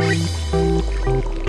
Música